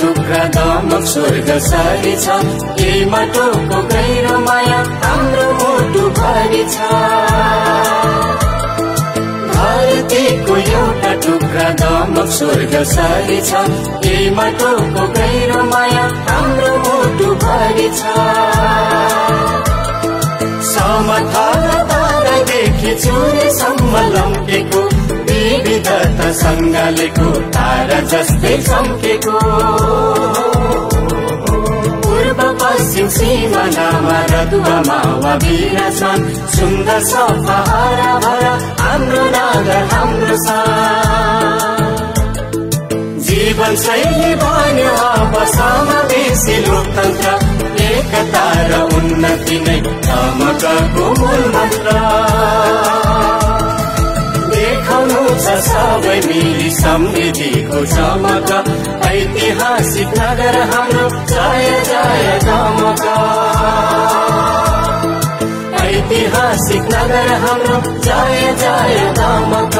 टुक्रा दमक स्वर्ग सरी छ। यही माटोको गहिरो माया हाम्रो मुटु भरि छ। धरतीको एउटा टुक्रा दमक स्वर्ग सरी छ। यही माटोको गहिरो माया हाम्रो मुटु भरि छ। समथादेखि चुरेसम्म लम्केको विविधता सङ्गालेको तारा जस्तै चम्केको। पूर्व पश्चिम सिमानामा रदुवामा वा विराजमान सुन्दर सफा हरा भरा हाम्रो नागर हाम्रो जीवन शैली बन्यो अब समावेशी लोकतन्त्र। एकता र उन्नति नै धमकको मूल मन्त्र सबै मिली समृद्धिको चमक ऐतिहासिक नगर हाम्रो जय जय धमक ऐतिहासिक नगर हाम्रो जय जय धमक